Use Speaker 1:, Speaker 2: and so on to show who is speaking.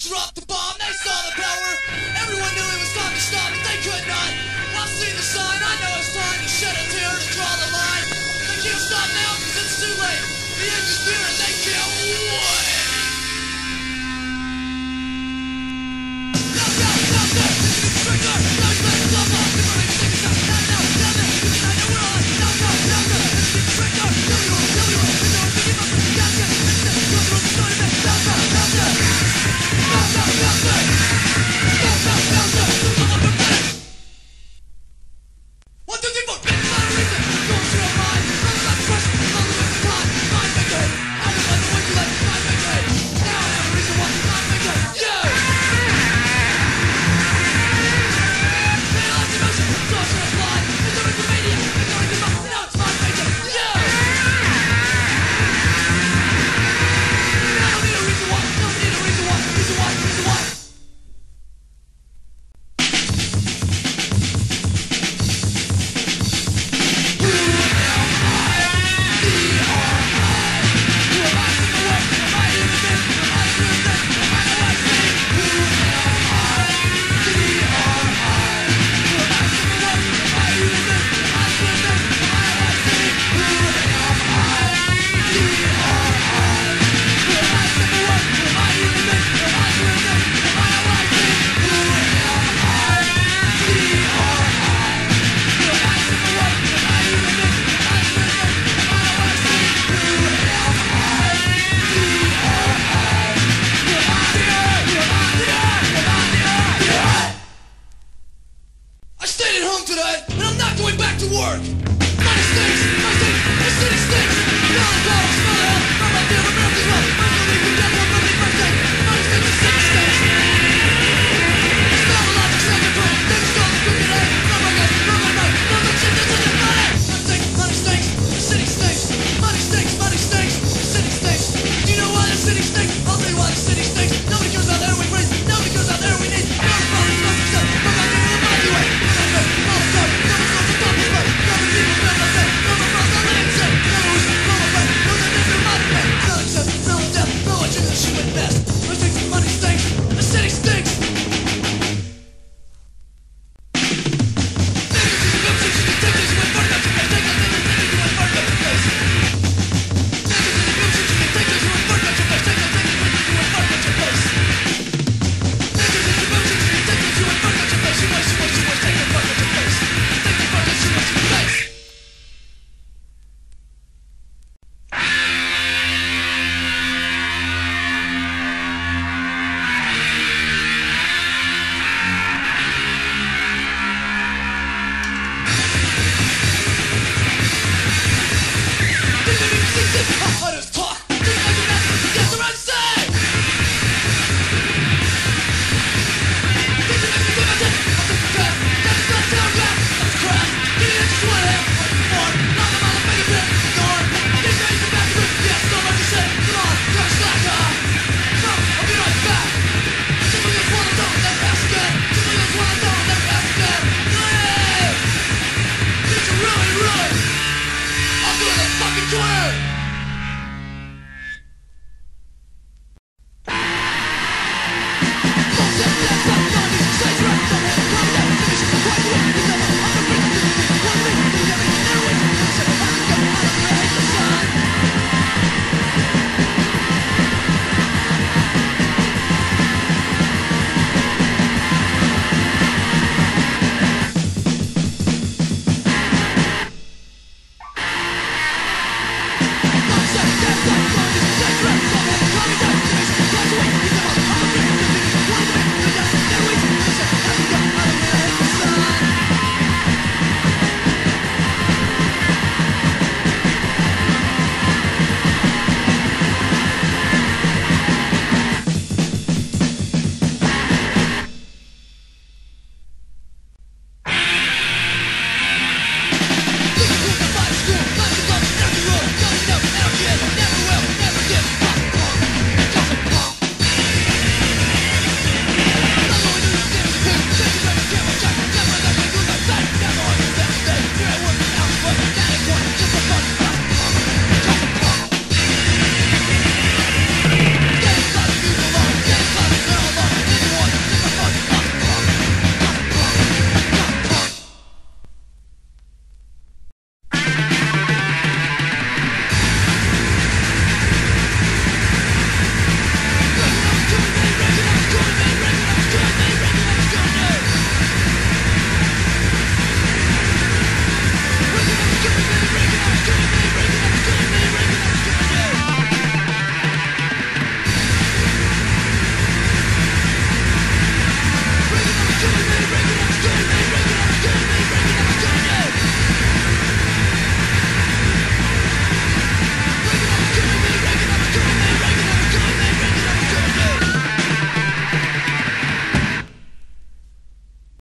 Speaker 1: drop the